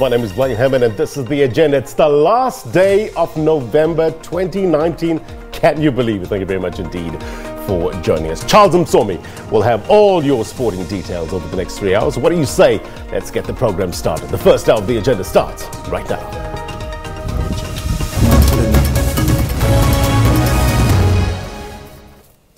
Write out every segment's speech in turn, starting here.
My name is Blaine Herman, and this is the agenda. It's the last day of November 2019. Can you believe it? Thank you very much indeed for joining us. Charles Msomi will have all your sporting details over the next three hours. What do you say? Let's get the program started. The first hour of the agenda starts right now.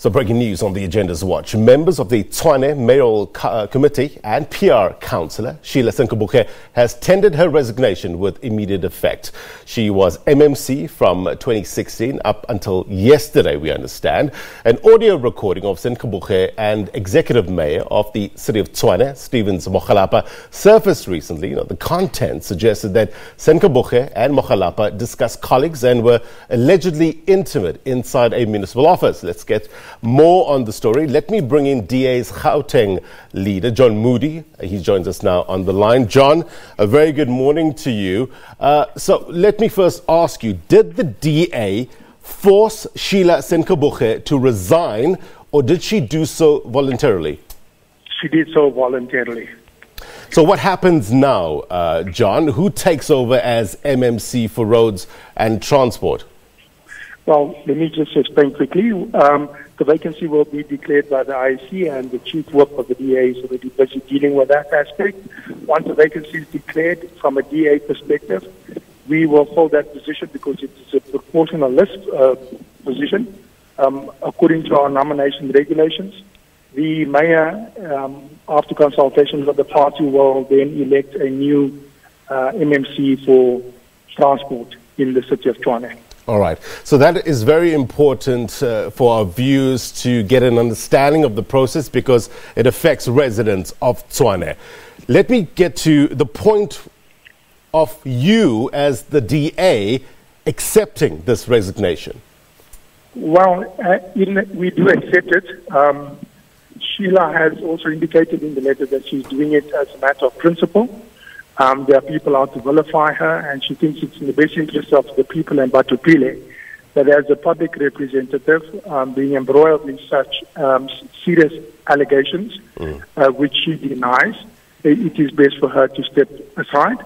So, breaking news on the agenda's watch. Members of the Tshwane Mayoral uh, Committee and PR Councillor Sheila Senkubuge has tendered her resignation with immediate effect. She was MMC from 2016 up until yesterday, we understand. An audio recording of Senkubuge and Executive Mayor of the City of Tshwane, Stevens Mokgalapa, surfaced recently. You know, the content suggested that Senkubuge and Mokgalapa discussed colleagues and were allegedly intimate inside a municipal office. Let's get more on the story. Let me bring in DA's Gauteng leader, John Moody. He joins us now on the line. John, a very good morning to you. Uh, so let me first ask you Did the DA force Sheila Senkubuge to resign, or did she do so voluntarily? She did so voluntarily. So, what happens now, uh, John? Who takes over as MMC for roads and transport? Well, let me just explain quickly. Um, the vacancy will be declared by the IEC and the chief whip of the DA is already busy dealing with that aspect. Once the vacancy is declared from a DA perspective, we will fill that position because it is a proportional list uh, position um, according to our nomination regulations. The mayor, um, after consultations with the party, will then elect a new uh, MMC for transport in the city of Tshwane. All right. So that is very important uh, for our viewers to get an understanding of the process because it affects residents of Tshwane. Let me get to the point of you as the DA accepting this resignation. Well, uh, in, we do accept it. Um, Sheila has also indicated in the letter that she's doing it as a matter of principle. Um, there are people out to vilify her, and she thinks it's in the best interest of the people in Batho Pele that as a public representative, um, being embroiled in such um, serious allegations, mm. uh, which she denies, it is best for her to step aside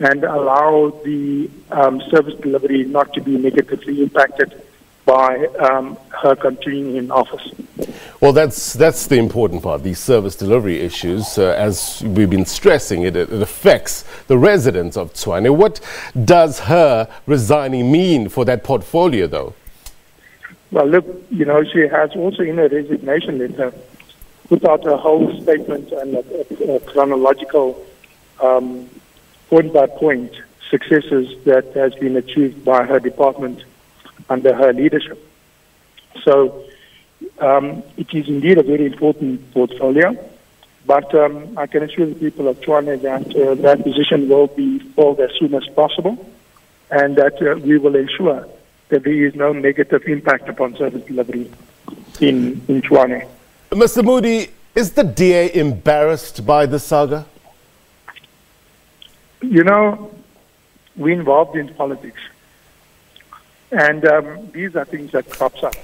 and allow the um, service delivery not to be negatively impacted by um, her continuing in office. Well, that's that's the important part. These service delivery issues, uh, as we've been stressing, it, it affects the residents of Tshwane. What does her resigning mean for that portfolio, though? Well, look, you know, she has also in her resignation letter put out a whole statement and a, a, a chronological um, point by point successes that has been achieved by her department under her leadership. So um, it is indeed a very important portfolio, but um, I can assure the people of Tshwane that uh, that position will be filled as soon as possible and that uh, we will ensure that there is no negative impact upon service delivery in, in. Mr. Moody, is the DA embarrassed by the saga? You know, we're involved in politics. And um, these are things that crops up.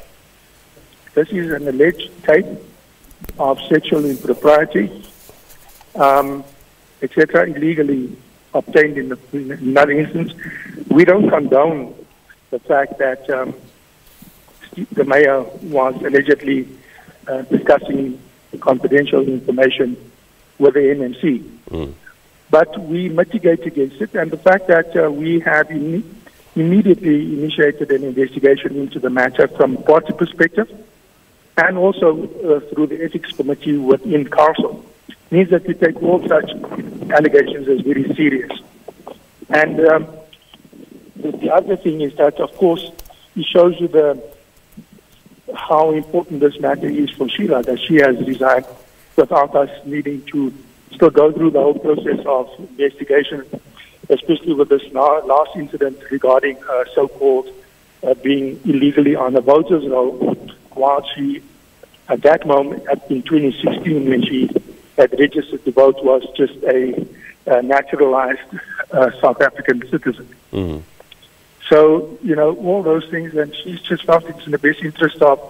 This is an alleged tape of sexual impropriety, um, etc., illegally obtained in, the, in another instance. We don't condone the fact that um, the mayor was allegedly uh, discussing confidential information with the MMC. Mm. But we mitigate against it, and the fact that uh, we have in, immediately initiated an investigation into the matter from a party perspective and also uh, through the ethics committee within council means that we take all such allegations as very serious. And um, the other thing is that, of course, it shows you the how important this matter is for Sheila, that she has resigned without us needing to still go through the whole process of investigation especially with this last incident regarding so-called uh, being illegally on the voters roll, while she, at that moment, in 2016, when she had registered to vote, was just a, a naturalized uh, South African citizen. Mm-hmm. So, you know, all those things, and she's just felt it's in the best interest of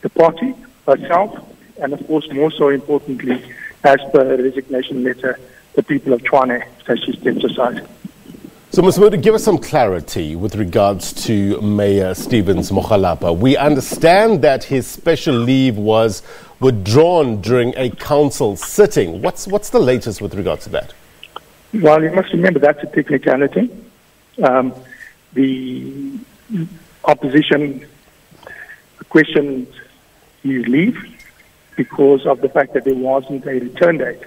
the party, herself, and of course, more so importantly, as per her resignation letter, the people of Tshwane that she stepped aside. So, Ms. Moody, give us some clarity with regards to Mayor Stevens Mokgalapa. We understand that his special leave was withdrawn during a council sitting. What's, what's the latest with regards to that? Well, you must remember that's a technicality. Um, the opposition questioned his leave because of the fact that there wasn't a return date.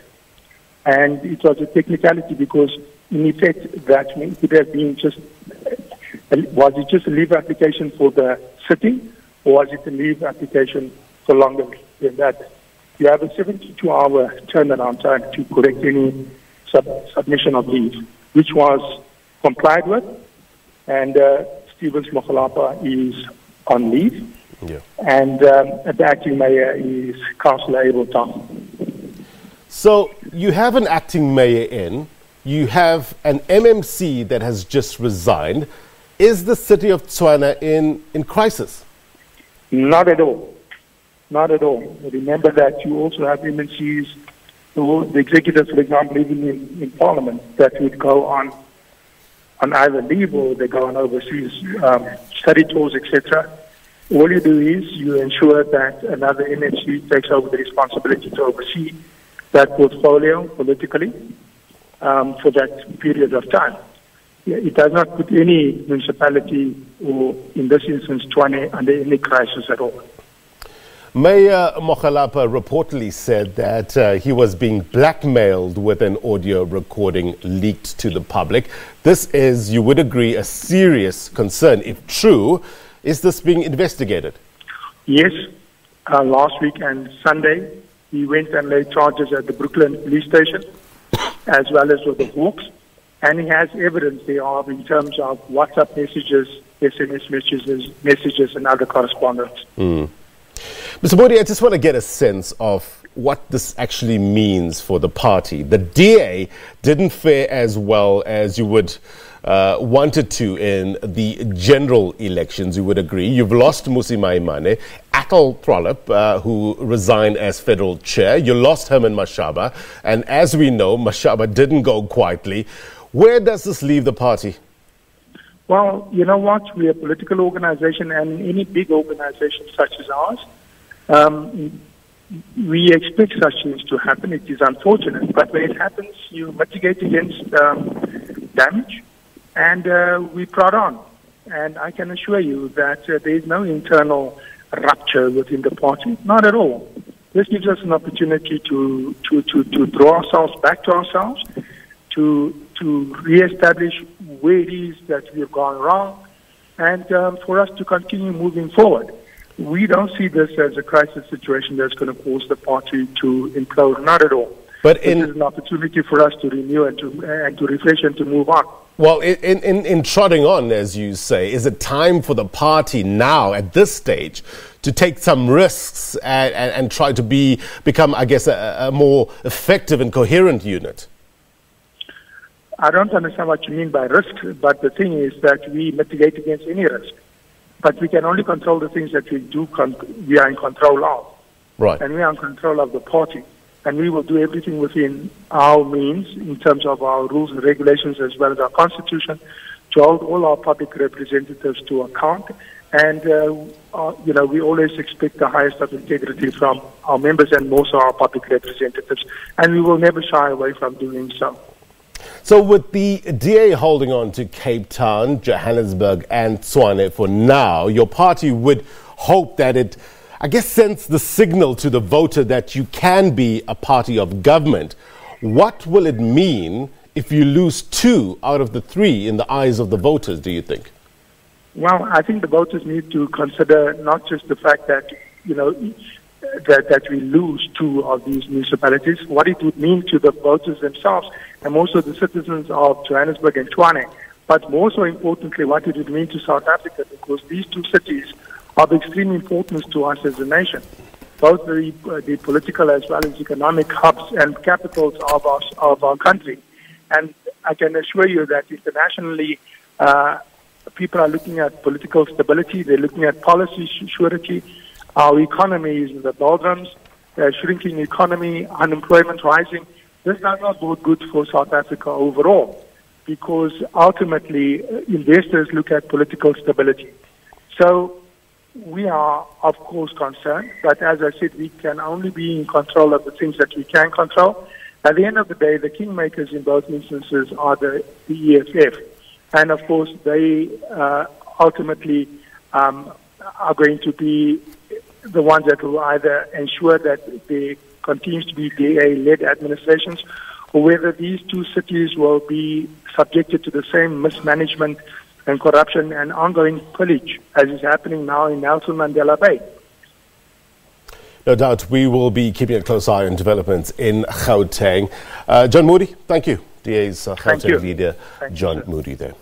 And it was a technicality because in effect, that could have been just, was it just a leave application for the sitting, or was it a leave application for longer than that? You have a 72-hour turnaround time to correct any sub submission of leave, which was complied with, and uh, Stevens Mokgalapa is on leave, yeah. and um, the acting mayor is Councillor Abel Tau. So you have an acting mayor in, you have an MMC that has just resigned. Is the city of Tshwane in, in crisis? Not at all. Not at all. Remember that you also have MMCs, the executives, for example, even in, in Parliament, that would go on on either leave or they go on overseas um, study tours, etc. All you do is you ensure that another MMC takes over the responsibility to oversee that portfolio politically um, for that period of time. It does not put any municipality or, in this instance, Tshwane under any crisis at all. Mayor Mokgalapa reportedly said that uh, he was being blackmailed with an audio recording leaked to the public. This is, you would agree, a serious concern. If true, is this being investigated? Yes. Uh, last week and Sunday, he went and laid charges at the Brooklyn police station as well as with the Hawks. And he has evidence thereof in terms of WhatsApp messages, SMS messages, messages, and other correspondence. Mm. Mr. Moody, I just want to get a sense of what this actually means for the party. The DA didn't fare as well as you would uh, wanted to in the general elections, you would agree. You've lost Mmusi Maimane, Athol Trollip, uh, who resigned as federal chair. You lost Herman Mashaba. And as we know, Mashaba didn't go quietly. Where does this leave the party? Well, you know what? We're a political organization, and any big organization such as ours, um, we expect such things to happen. It is unfortunate, but when it happens, you mitigate against um, damage and uh, we prod on. And I can assure you that uh, there is no internal rupture within the party, not at all. This gives us an opportunity to, to, to, to draw ourselves back to ourselves, to, to reestablish where it is that we have gone wrong, and um, for us to continue moving forward. We don't see this as a crisis situation that's going to cause the party to implode, not at all. But in, this is an opportunity for us to renew and to, and to refresh and to move on. Well, in, in, in trotting on, as you say, is it time for the party now, at this stage, to take some risks and, and, and try to be, become, I guess, a, a, more effective and coherent unit? I don't understand what you mean by risk, but the thing is that we mitigate against any risk. But we can only control the things that we do, we are in control of. Right. And we are in control of the party and we will do everything within our means in terms of our rules and regulations as well as our constitution to hold all our public representatives to account. And, uh, uh, you know, we always expect the highest of integrity from our members and most of our public representatives. And we will never shy away from doing so. So, with the DA holding on to Cape Town, Johannesburg, and Tshwane for now, your party would hope that it I guess, sends the signal to the voter that you can be a party of government. What will it mean if you lose two out of the three in the eyes of the voters, do you think? Well, I think the voters need to consider not just the fact that, you know, that, that we lose two of these municipalities, what it would mean to the voters themselves and also the citizens of Johannesburg and Tshwane, but more so importantly, what it would mean to South Africa, because these two cities of extreme importance to us as a nation, both the, uh, the political as well as economic hubs and capitals of our, of our country. And I can assure you that internationally, uh, people are looking at political stability, they're looking at policy surety. Our economy is in the doldrums, uh, shrinking economy, unemployment rising. This does not bode good for South Africa overall because ultimately uh, investors look at political stability. So we are, of course, concerned, but as I said, we can only be in control of the things that we can control. At the end of the day, the kingmakers in both instances are the, the EFF. And of course, they uh, ultimately um, are going to be the ones that will either ensure that there continues to be DA-led administrations or whether these two cities will be subjected to the same mismanagement and corruption and ongoing pillage as is happening now in Nelson Mandela Bay. No doubt we will be keeping a close eye on developments in Gauteng. Uh, John Moody, thank you. DA's uh, Gauteng leader, John you, Moody there.